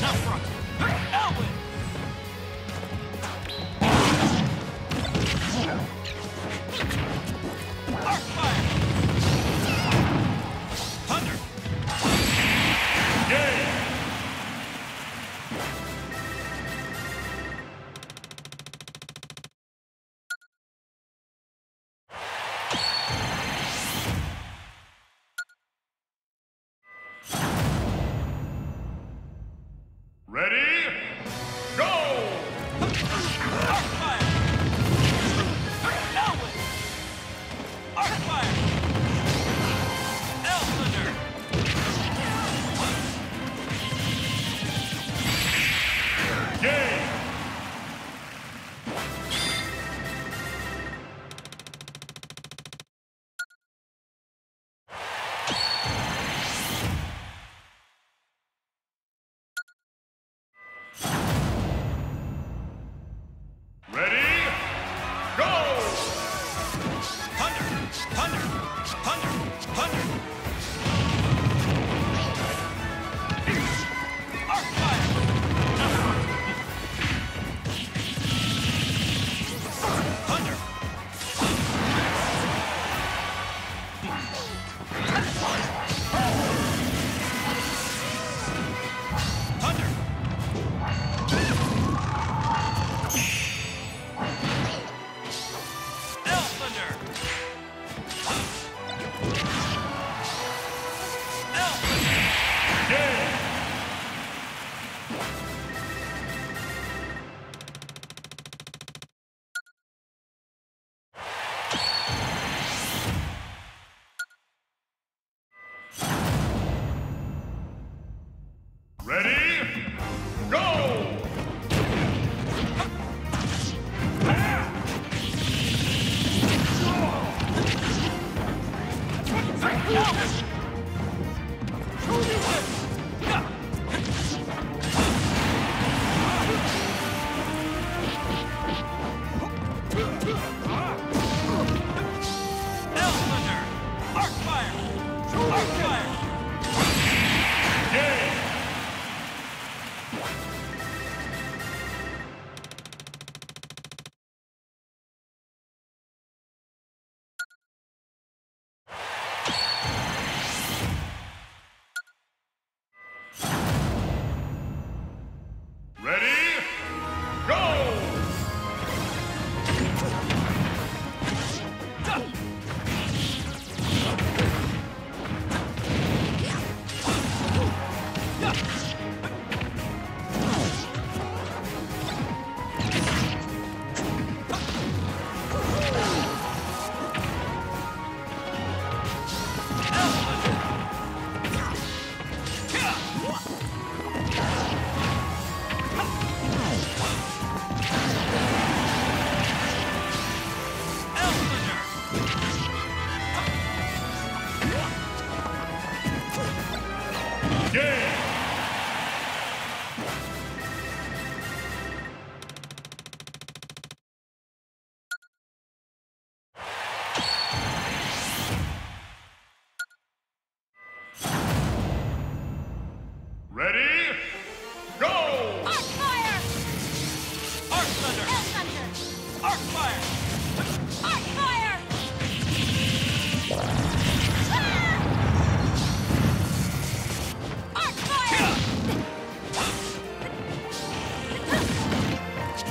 Now front.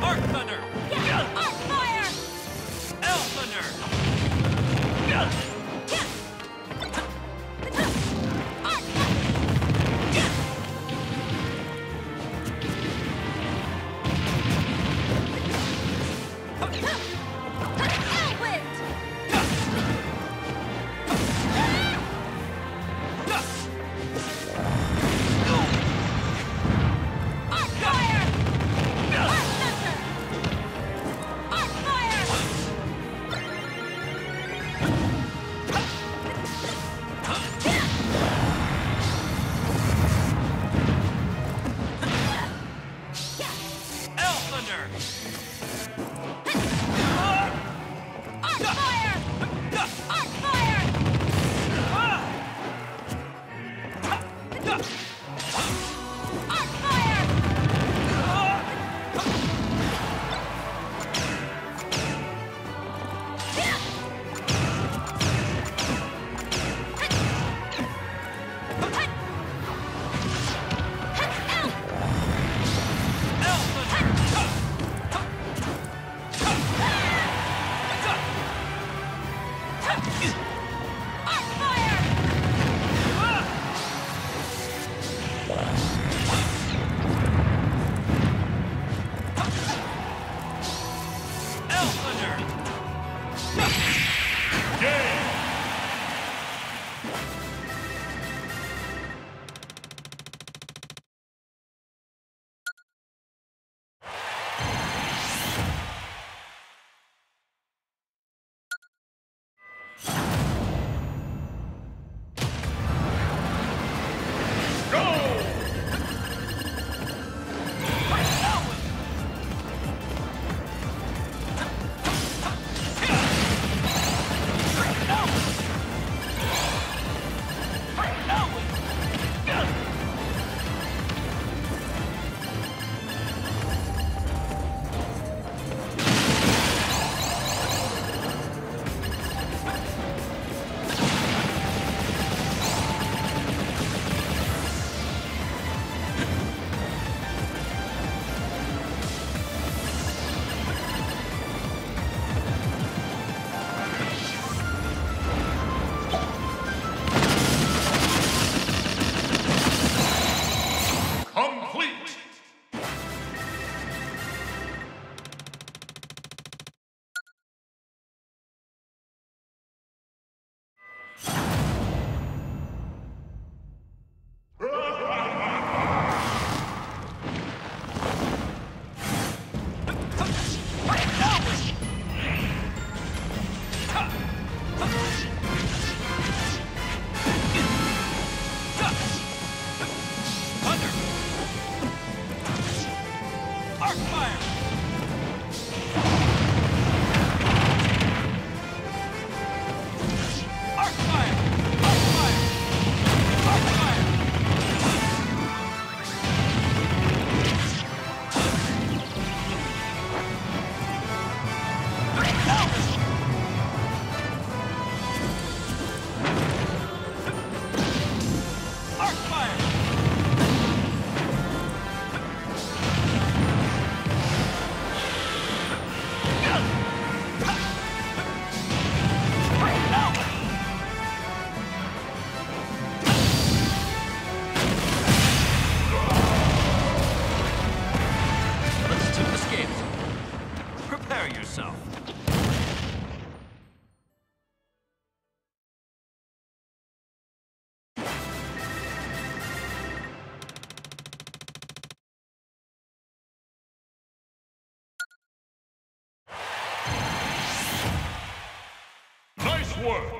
Arc Thunder! L work!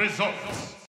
Results.